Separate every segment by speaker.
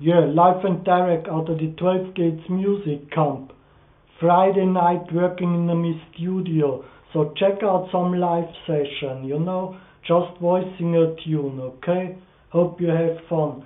Speaker 1: Yeah, live and direct out of the 12 Gates Music Camp. Friday night working in my studio. So check out some live session, you know, just voicing a tune, okay? Hope you have fun.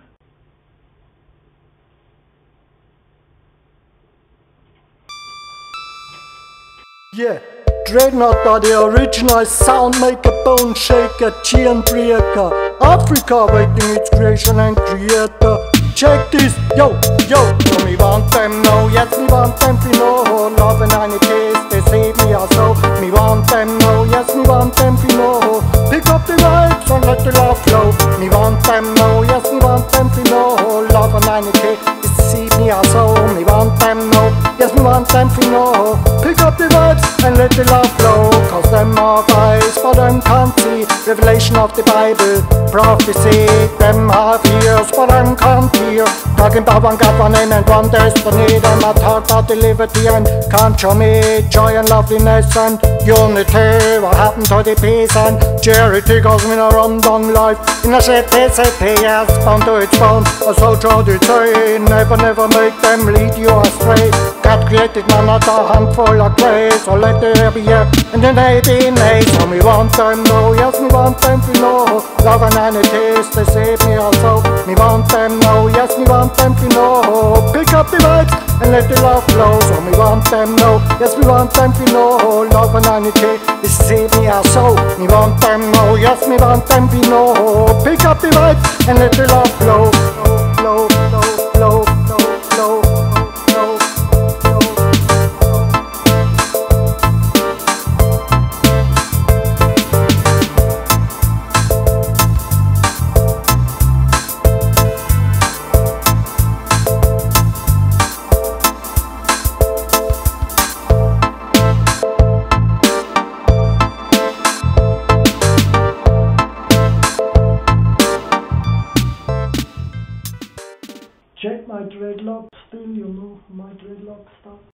Speaker 1: Yeah, DreaDnuT are the original sound maker, bone shaker, chain breaker. Africa waiting its creation and creator. Check this, yo, yo. So me want them now, yes me want them to know. Love and any taste, they save me also. Me want them now, yes me want them to know. Pick up the vibes and let the love flow. Me want them now, yes me want them to know. Love and taste, they save me also. Me want them now, yes me want them to know. Pick up the vibes and let the love Revelation of the Bible, prophecy. Them have ears, but can't hear. Talking about one God, one name and one destiny. Them I talk about the liberty and can't show me joy and loveliness and unity. What happened to the peace and charity? Cause in a rundown life, in a city, city, yes, bound to its bone. A soldier to say, never, never make them lead you astray. Created man not a handful of clay, so let there be here and then they be nay. So me want them know, yes, me want them to know. Love and taste, they save me also. Me want them know, yes, me want them to know. Pick up the vibes and let the love flow. So me want them know, yes, me want them to know. Love and taste, they save me also. Me want them know, yes, me want them to know. Pick up the vibes and let the love flow, Check my dreadlocks still, you know, my dreadlock stuff.